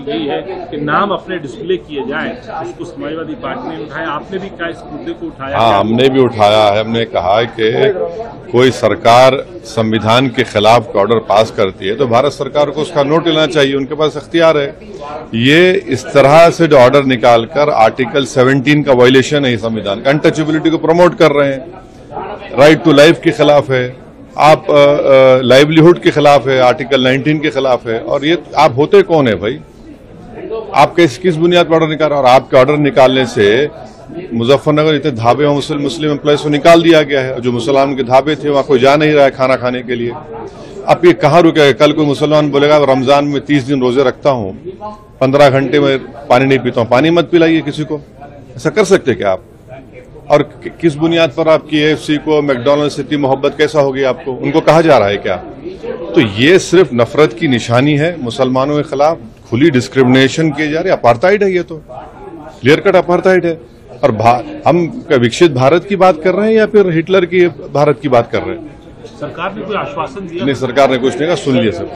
की गई है कि नाम अपने डिस्प्ले किए जाए, उसको समाजवादी पार्टी ने उठाया। आपने भी क्या इस मुद्दे को उठाया? हाँ हमने भी उठाया है। हमने कहा है कि कोई सरकार संविधान के खिलाफ ऑर्डर पास करती है तो भारत सरकार को उसका नोट लेना चाहिए, उनके पास अख्तियार है। ये इस तरह से जो ऑर्डर निकालकर आर्टिकल 17 का वायलेशन है संविधान का। अनटचेबिलिटी को प्रमोट कर रहे हैं। राइट टू लाइफ के खिलाफ है। आप लाइवलीहुड के खिलाफ है। आर्टिकल 19 के खिलाफ है। और ये आप होते कौन है भाई? आप किस किस बुनियाद पर ऑर्डर निकाल और आपके ऑर्डर निकालने से मुजफ्फरनगर इतने ढाबे और मुस्लिम मुस्लिम एम्प्लॉयज़ को निकाल दिया गया है, जो मुसलमान के ढाबे थे, वहाँ कोई जा नहीं रहा है खाना खाने के लिए। अब ये कहाँ रुकेगा कल कोई मुसलमान बोलेगा रमज़ान में तीस दिन रोज़े रखता हूँ, पंद्रह घंटे में पानी नहीं पीता हूँ। पानी मत पिलाइए किसी को। ऐसा कर सकते क्या आप? और किस बुनियाद पर आपकी एएफसी को मैकडोनल्ड से इतनी मोहब्बत कैसा होगी आपको? उनको कहा जा रहा है क्या? तो ये सिर्फ़ नफरत की निशानी है मुसलमानों के खिलाफ। खुली डिस्क्रिमिनेशन किए जा रहे अपार्थाइड है ये तो। क्लियर कट अपार्थाइड है। और हम विकसित भारत की बात कर रहे हैं या फिर हिटलर की भारत की बात कर रहे हैं? सरकार ने कोई आश्वासन दिया? नहीं सरकार ने कुछ नहीं कहा। सुन लिया सर।